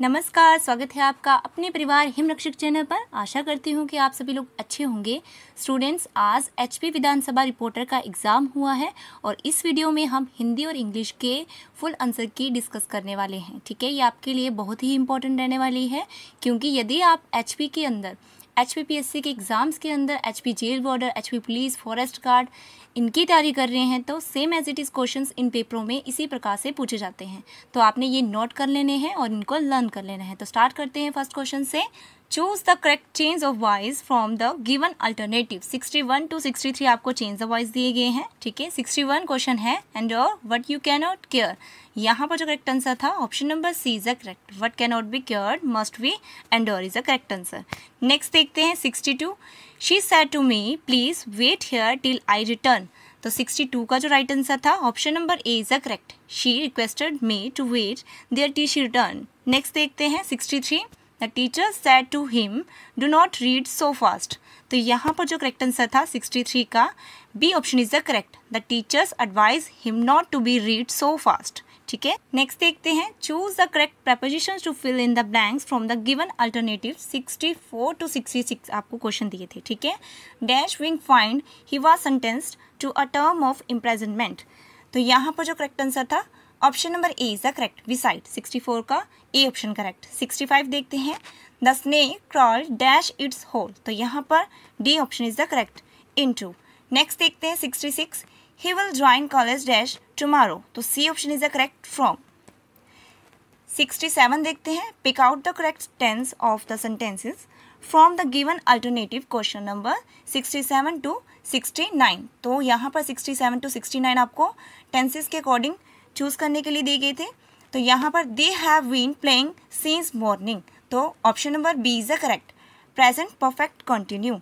नमस्कार, स्वागत है आपका अपने परिवार हिमरक्षक चैनल पर। आशा करती हूँ कि आप सभी लोग अच्छे होंगे। स्टूडेंट्स, आज एच पी विधानसभा रिपोर्टर का एग्ज़ाम हुआ है और इस वीडियो में हम हिंदी और इंग्लिश के फुल आंसर की डिस्कस करने वाले हैं। ठीक है, ये आपके लिए बहुत ही इंपॉर्टेंट रहने वाली है, क्योंकि यदि आप एचपी के अंदर एच के एग्ज़ाम्स के अंदर, एचपी जेल बॉर्डर HP पुलिस, फॉरेस्ट गार्ड, इनकी तैयारी कर रहे हैं तो same as it is question इन पेपरों में इसी प्रकार से पूछे जाते हैं। तो आपने ये नोट कर लेने हैं और इनको लर्न कर लेना है। तो स्टार्ट करते हैं फ़र्स्ट क्वेश्चन से। Choose the correct change of voice from the given alternative 61 to 63 आपको चेंज ऑफ़ वॉइस दिए गए हैं, ठीक है? 61 क्वेश्चन है and what you can not care यहाँ पर जो करेक्ट आंसर था option number C is a correct what can not be care must be endure is a correct answer next देखते हैं 62 she said to me please wait here till I return तो 62 का जो right answer था option number A is a correct she requested me to wait there till she return next देखते हैं 63 the teacher said to him do not read so fast तो यहाँ पर जो करेक्ट आंसर था 63 का B option is the correct the teachers advise him not to be read so fast ठीक है? नेक्स्ट देखते हैं. Choose the correct preposition to fill in the blanks from the given alternative 64 to 66 आपको question दिए थे, ठीक है? Dash being found he was sentenced to a term of imprisonment तो यहाँ पर जो करेक्ट आंसर था option number A is the correct beside 64 का ए ऑप्शन करेक्ट 65 देखते हैं. The snake crawl dash its hole तो यहाँ पर D option is the correct into next देखते हैं 66 he will join college dash tomorrow तो C option is the correct from 67 देखते हैं. Pick out the correct tense of the sentences from the given alternative question number 67 to 69 तो यहाँ पर 67 to 69 आपको tenses के अकॉर्डिंग चूज़ करने के लिए दिए गए थे। तो यहाँ पर they have been playing since morning तो option number B is the correct present perfect continue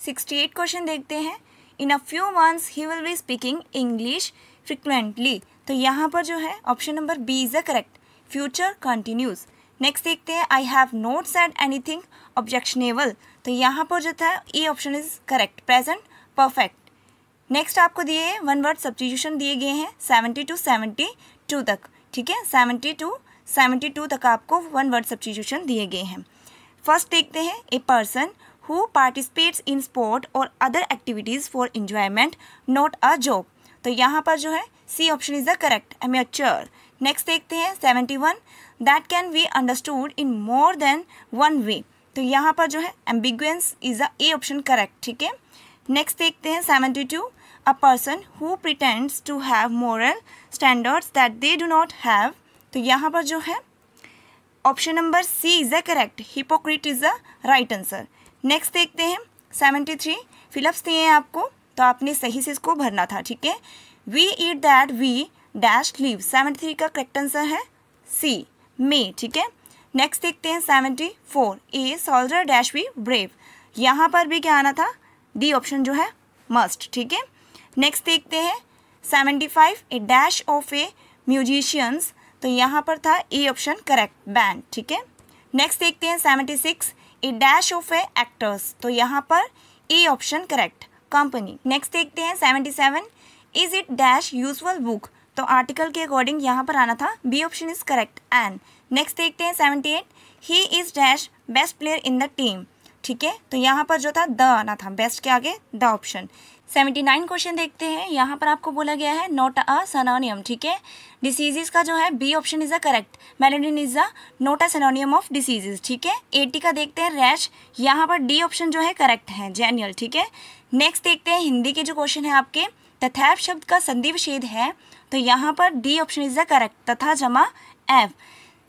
68 question देखते हैं। In a few months he will be speaking English frequently तो यहाँ पर जो है option number B is the correct future continues next देखते हैं। I have not said anything objectionable तो यहाँ पर जो था A option is correct present perfect next आपको दिए वन वर्ड सब्सटीट्यूशन दिए गए हैं सेवेंटी टू सेवेंटी टू तक, ठीक है? सेवेंटी टू सेवेंटी टू तक आपको वन वर्ड सब्सटीट्यूशन दिए गए हैं। फ़र्स्ट देखते हैं a person who participates in sport और other activities for enjoyment not a job तो यहाँ पर जो है C option is the correct amateur next देखते हैं seventy one that can be understood in more than one way तो यहाँ पर जो है ambiguous is the A option correct ठीक है? नेक्स्ट देखते हैं seventy two a person who pretends to have moral standards that they do not have तो यहाँ पर जो है option number C is the correct hypocrite is the right answer next देखते हैं सेवेंटी थ्री फिलअप्स दिए हैं आपको तो आपने सही से इसको भरना था, ठीक है? We eat that we dash leave seventy three का करेक्ट आंसर है सी मे ठीक है? नेक्स्ट देखते हैं seventy four a soldier dash be brave यहाँ पर भी क्या आना था? डी ऑप्शन जो है मस्ट ठीक है? नेक्स्ट देखते हैं. Seventy five a dash of a musicians तो यहाँ पर था ए ऑप्शन करेक्ट बैंड ठीक है? नेक्स्ट देखते हैं seventy six a dash of a actors तो यहाँ पर A option correct company next देखते हैं seventy seven is it dash useful book तो आर्टिकल के अकॉर्डिंग यहाँ पर आना था. B option is correct and next देखते हैं seventy eight he is dash best player in the team ठीक है? तो यहाँ पर जो था, द आना था बेस्ट के आगे the option seventy nine question देखते हैं। यहाँ पर आपको बोला गया है नोट अ सनोनियम ठीक है? डिसीजेज का जो है B option is a correct malady is a not a synonym of diseases ठीक है? एटी का देखते हैं रैश यहाँ पर डी ऑप्शन जो है करेक्ट है जेन्यल ठीक है? नेक्स्ट देखते हैं, हिंदी के जो क्वेश्चन है आपके तथैप शब्द का संधि विषेद है तो यहाँ पर D option is the correct तथा जमा एव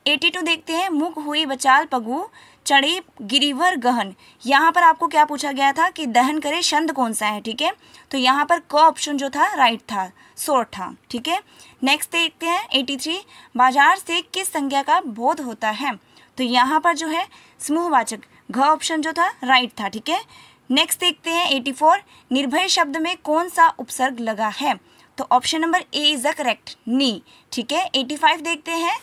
एटी टू देखते हैं मुख हुई बचाल पगु चढ़ी गिरिवर गहन। यहाँ पर आपको क्या पूछा गया था कि दहन करे छंद कौन सा है, ठीक है? तो यहाँ पर क ऑप्शन जो था राइट था सोर था, ठीक है? नेक्स्ट देखते हैं एटी थ्री बाज़ार से किस संज्ञा का बोध होता है? तो यहाँ पर जो है, समूहवाचक, घ ऑप्शन जो था राइट था, ठीक है? नेक्स्ट देखते हैं एटी फोर निर्भय शब्द में कौन सा उपसर्ग लगा है? तो option number A is the correct नी, ठीक है? एटी फाइव देखते हैं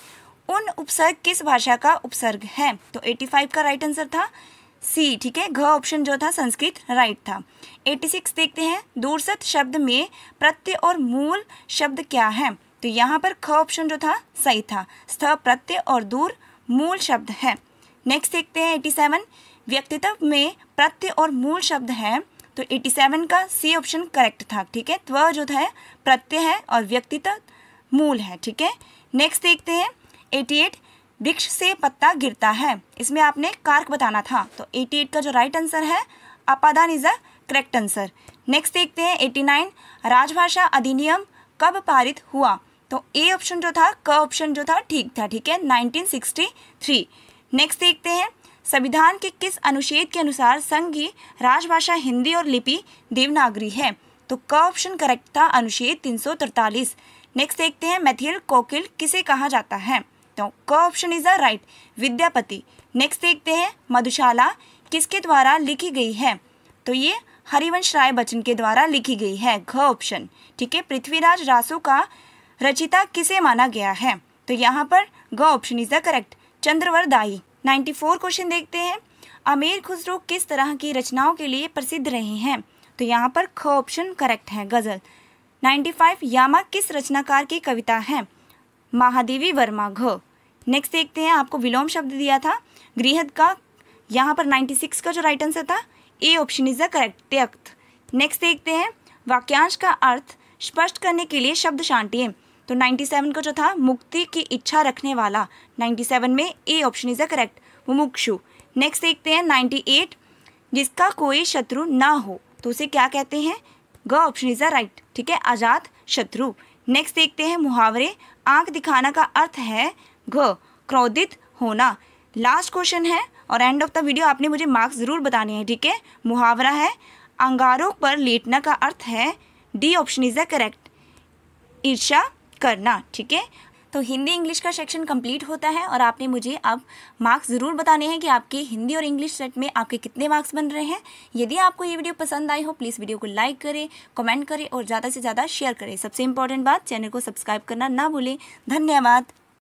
उन उपसर्ग किस भाषा का उपसर्ग है? तो 85 का राइट आंसर था सी ठीक है? घ ऑप्शन जो था, संस्कृत राइट था। 86 देखते हैं। दूरसत शब्द में प्रत्यय और मूल शब्द क्या है? तो यहाँ पर ख ऑप्शन जो था, सही था। स्थ प्रत्यय और दूर मूल शब्द है। नेक्स्ट देखते हैं एटी सेवन व्यक्तित्व में प्रत्यय और मूल शब्द है। तो एटी सेवन का सी ऑप्शन करेक्ट था, ठीक है? त्व जो था प्रत्यय है और व्यक्तित्व मूल है, ठीक है? नेक्स्ट देखते हैं। एटी एट वृक्ष से पत्ता गिरता है। इसमें आपने कारक बताना था। तो एटी एट का जो राइट आंसर है, अपादान is a correct answer next देखते हैं, एटी नाइन, राजभाषा अधिनियम कब पारित हुआ? तो ए ऑप्शन जो था क ऑप्शन जो था, ठीक था, ठीक है? 1963 नेक्स्ट देखते हैं, संविधान के किस अनुच्छेद के अनुसार संघ की राजभाषा, हिंदी और लिपि देवनागरी है? तो क ऑप्शन करेक्ट था, अनुच्छेद तीन नेक्स्ट देखते हैं मैथिल कोकिल किसे कहा जाता है? तो क option is the right Vidyapati next देखते हैं मधुशाला किसके द्वारा लिखी गई है? तो ये हरिवंश राय बच्चन के द्वारा लिखी गई है, घ ऑप्शन ठीक है? पृथ्वीराज रासु का रचिता किसे माना गया है? तो यहाँ पर ग option is the correct चंद्रवर Dai ninety four question देखते हैं। अमीर खुसरो किस तरह की रचनाओं के लिए प्रसिद्ध रहे हैं? तो यहाँ पर ख ऑप्शन करेक्ट है, गज़ल। नाइन्टी फाइव यामा किस रचनाकार की कविता है? महादेवी वर्मा घ। नेक्स्ट देखते हैं, आपको विलोम शब्द दिया था। गृहद का, यहाँ पर नाइन्टी सिक्स का जो राइट आंसर था A option is the correct त्यक्त next देखते हैं, वाक्यांश का अर्थ, स्पष्ट करने के लिए शब्द शांटिए तो 97 का जो था, मुक्ति की इच्छा रखने वाला। 97 में A option is the correct मुमुक्षु। नेक्स्ट देखते हैं 98 जिसका कोई शत्रु ना हो तो उसे क्या कहते हैं? ग ऑप्शन इज़ द राइट ठीक है? आज़ाद शत्रु। नेक्स्ट देखते हैं, मुहावरे आँख दिखाना का अर्थ है, घ, क्रोधित होना। लास्ट क्वेश्चन है और एंड ऑफ़ द वीडियो आपने मुझे मार्क्स ज़रूर बताने हैं, ठीक है? मुहावरा है, अंगारों पर लेटना का अर्थ है D option is the correct ईर्षा करना, ठीक है? तो हिंदी इंग्लिश का सेक्शन कंप्लीट होता है और आपने मुझे अब मार्क्स ज़रूर बताने हैं कि आपके हिंदी और इंग्लिश सेट में आपके कितने मार्क्स बन रहे हैं। यदि आपको ये वीडियो पसंद आई हो प्लीज़ वीडियो को लाइक करें कमेंट करें और ज़्यादा से ज़्यादा शेयर करें। सबसे इंपॉर्टेंट बात चैनल को सब्सक्राइब करना ना भूलें। धन्यवाद।